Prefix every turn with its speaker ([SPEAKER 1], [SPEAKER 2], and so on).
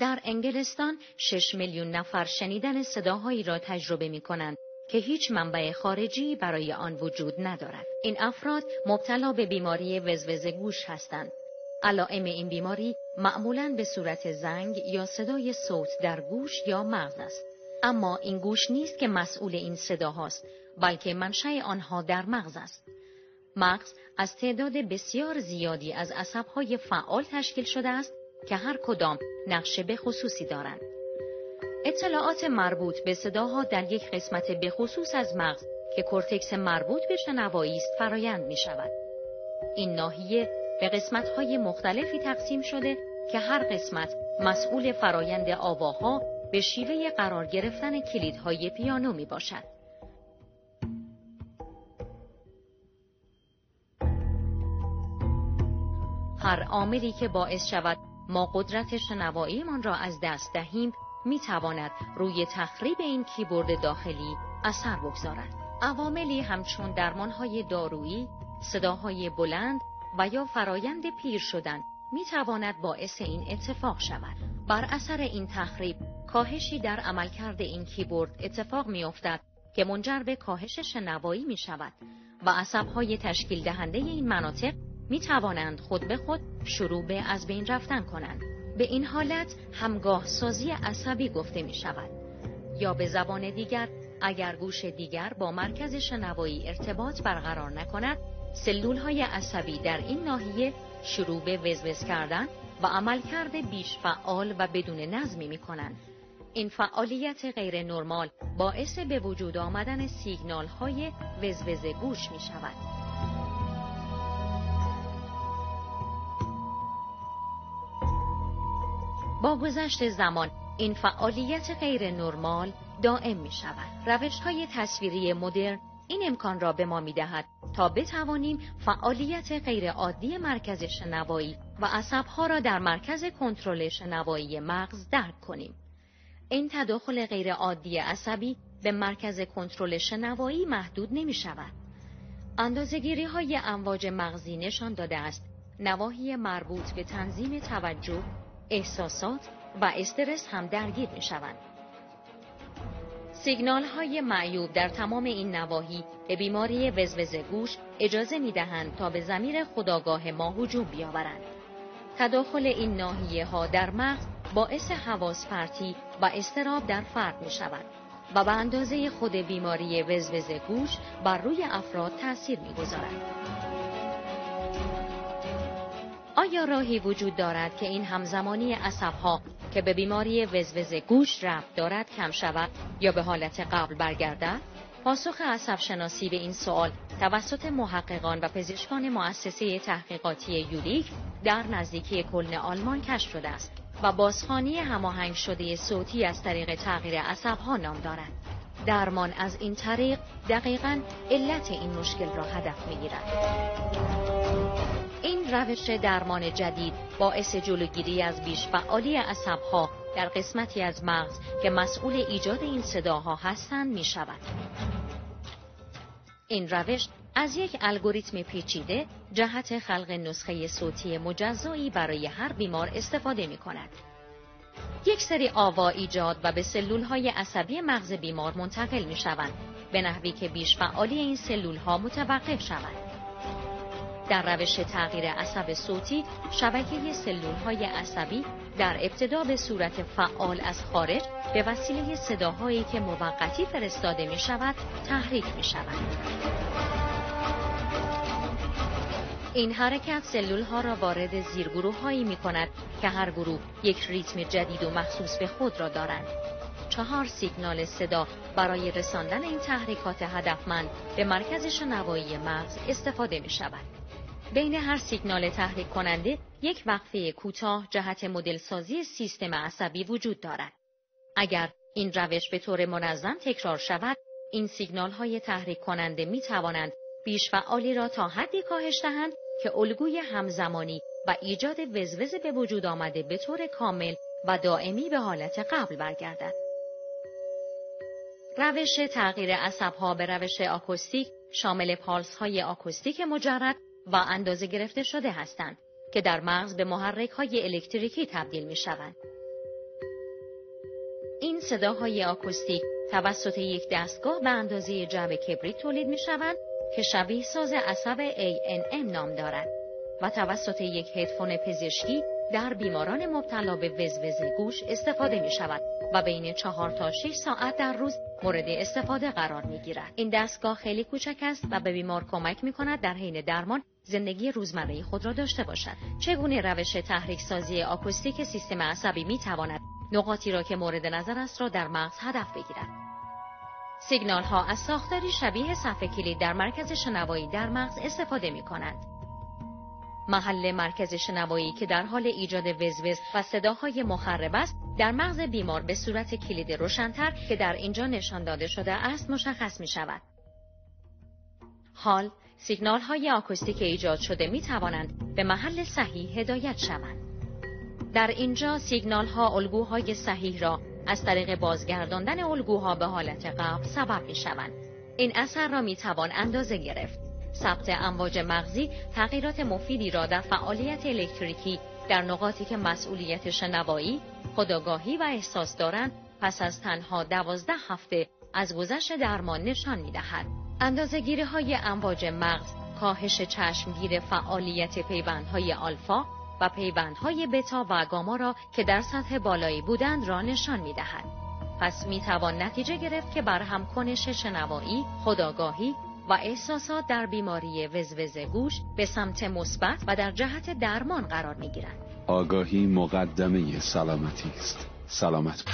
[SPEAKER 1] در انگلستان 6 میلیون نفر شنیدن صداهایی را تجربه می کنند که هیچ منبع خارجی برای آن وجود ندارد. این افراد مبتلا به بیماری وزوز گوش هستند. علائم این بیماری معمولا به صورت زنگ یا صدای صوت در گوش یا مغز است. اما این گوش نیست که مسئول این صدا هاست بلکه منشأ آنها در مغز است. مغز از تعداد بسیار زیادی از عصبهای فعال تشکیل شده است که هر کدام نقشه به خصوصی دارند. اطلاعات مربوط به صداها در یک قسمت به خصوص از مغز که کورتکس مربوط به شنوایی است فرایند می شود. این ناحیه به قسمت‌های مختلفی تقسیم شده که هر قسمت مسئول فرایند آواها به شیوه قرار گرفتن کلیدهای پیانو می باشد. هر عاملی که باعث شود ما قدرت شنواییمان را از دست دهیم می تواند روی تخریب این کیبورد داخلی اثر بگذارد. عواملی همچون درمانهای دارویی، صداهای بلند و یا فرایند پیر شدن می تواند باعث این اتفاق شود. بر اثر این تخریب کاهشی در عملکرد این کیبورد اتفاق می افتد که منجر به کاهش شنوایی می شود و عصبهای تشکیل دهنده این مناطق می توانند خود به خود شروع به از بین رفتن کنند. به این حالت همگاه سازی عصبی گفته می شود. یا به زبان دیگر اگر گوش دیگر با مرکز شنوایی ارتباط برقرار نکند سلول های عصبی در این ناحیه شروع به وزوز کردن و عملکرد بیش فعال و بدون نظمی می کنند. این فعالیت غیر نرمال باعث به وجود آمدن سیگنال های وزوز گوش می شود. با گذشت زمان این فعالیت غیر نرمال دائم می شود. روش های تصویری مدرن این امکان را به ما می دهد تا بتوانیم فعالیت غیر عادی مرکز شنوایی و عصبها را در مرکز کنترل شنوایی مغز درک کنیم. این تداخل غیر عادی عصبی به مرکز کنترل شنوایی محدود نمی شود. اندازگیری های امواج مغزی نشان داده است نواحی مربوط به تنظیم توجه، احساسات و استرس هم درگیر می شوند. سیگنال های معیوب در تمام این نواحی به بیماری وزوز گوش اجازه می دهند تا به زمیر خداگاه ما هجوم بیاورند. تداخل این ناحیه ها در مغز باعث حواس پرتی و استراب در فرد می شود و به اندازه خود بیماری وزوز گوش بر روی افراد تاثیر می گذارد. آیا راهی وجود دارد که این همزمانی عصبها که به بیماری وزوز گوش رفت دارد کم شود یا به حالت قبل برگردد؟ پاسخ عصب شناسی به این سوال توسط محققان و پزشکان مؤسسه تحقیقاتی یوریک در نزدیکی کلن آلمان کشف شده است و بازخانی هماهنگ شده صوتی از طریق تغییر عصبها نام دارد. درمان از این طریق دقیقا علت این مشکل را هدف می‌گیرد. این روش درمان جدید باعث جلوگیری از بیش فعالی عصبها در قسمتی از مغز که مسئول ایجاد این صداها هستند می شود. این روش از یک الگوریتم پیچیده جهت خلق نسخه صوتی مجزایی برای هر بیمار استفاده می کند. یک سری آوا ایجاد و به سلول های عصبی مغز بیمار منتقل می شوند به نحوی که بیش فعالی این سلول ها متوقف شوند. در روش تغییر عصب صوتی شبکه سلول های عصبی در ابتدا به صورت فعال از خارج به وسیله صداهایی که موقتی فرستاده می شود تحریک می شود. این حرکت سلول ها را وارد زیرگروه هایی می کند که هر گروه یک ریتم جدید و مخصوص به خود را دارند. چهار سیگنال صدا برای رساندن این تحریکات هدفمند به مرکز شنوایی مغز استفاده می شود. بین هر سیگنال تحریک کننده یک وقفه کوتاه جهت مدل سازی سیستم عصبی وجود دارد. اگر این روش به طور منظم تکرار شود، این سیگنال های تحریک کننده می توانند بیش فعالی را تا حدی کاهش دهند که الگوی همزمانی و ایجاد وزوز به وجود آمده به طور کامل و دائمی به حالت قبل برگردد. روش تغییر ها به روش آکوستیک شامل پالس های آکوستیک مجرد و اندازه گرفته شده هستند که در مغز به محرک های الکتریکی تبدیل می شوند. صداهای آکوستیک توسط یک دستگاه به اندازه جعب کبریت تولید می شوند که شبیه ساز عصب ANM نام دارد و توسط یک هدفون پزشکی در بیماران مبتلا به وزوز گوش استفاده می شود و بین چهار تا 6 ساعت در روز مورد استفاده قرار می گیرد. این دستگاه خیلی کوچک است و به بیمار کمک می کند در حین درمان زندگی روزمره خود را داشته باشد. چگونه روش تحریک سازی آکوستیک سیستم عصبی می تواند نقاطی را که مورد نظر است را در مغز هدف بگیرد. سیگنال ها از ساختاری شبیه صفحه کلید در مرکز شنوایی در مغز استفاده می کند. محل مرکز شنوایی که در حال ایجاد وزوز و صداهای مخرب است در مغز بیمار به صورت کلید روشنتر که در اینجا نشان داده شده است مشخص می شود. حال سیگنال های آکوستیک ایجاد شده می توانند به محل صحیح هدایت شوند. در اینجا سیگنال ها الگوهای صحیح را از طریق بازگرداندن الگوها به حالت قبل سبب می شوند. این اثر را می توان اندازه گرفت. ثبت امواج مغزی تغییرات مفیدی را در فعالیت الکتریکی در نقاطی که مسئولیت شنوایی، خداگاهی و احساس دارند پس از تنها دوازده هفته از گذشت درمان نشان می دهد. اندازه های امواج مغز کاهش چشمگیر فعالیت پیوندهای آلفا و پیوندهای بتا و گاما را که در سطح بالایی بودند را نشان می دهد. پس می توان نتیجه گرفت که برهم کنش شنوایی، خداگاهی و احساسات در بیماری وزوز گوش به سمت مثبت و در جهت درمان قرار می گیرند.
[SPEAKER 2] آگاهی مقدمه سلامتی است. سلامت